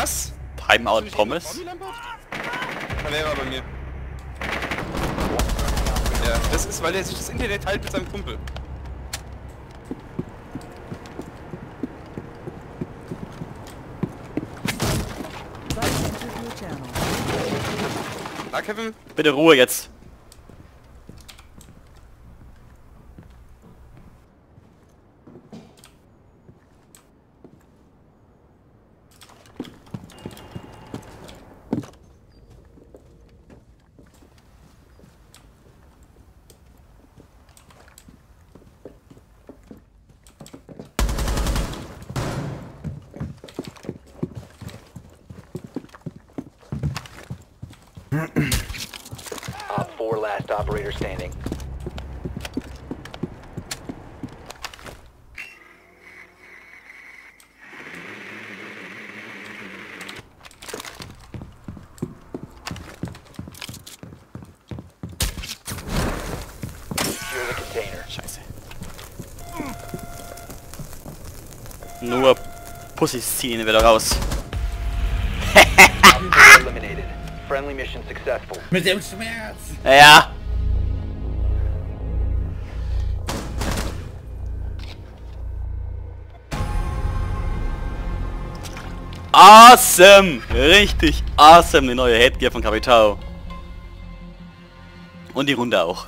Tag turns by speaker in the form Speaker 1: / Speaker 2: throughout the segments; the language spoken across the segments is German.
Speaker 1: Was?
Speaker 2: Timeout Pommes?
Speaker 1: war bei mir. Ja, das ist, weil er sich das Internet teilt mit seinem Kumpel. Na, Kevin?
Speaker 2: Bitte Ruhe jetzt.
Speaker 3: Op 4 last operator standing. Secure the container.
Speaker 2: Scheiße. Nur Pussys ziehen wieder raus.
Speaker 3: Eliminated. Friendly mission successful.
Speaker 4: Mit dem Schmerz.
Speaker 2: Ja. Awesome! Richtig awesome, die neue Headgear von Capitao. Und die Runde auch.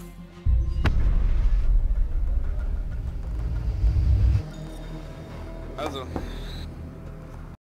Speaker 1: Also,